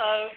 of